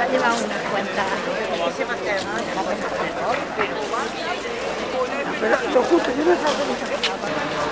ha llevado unas cuantas. Pero lo justo, yo no sabía.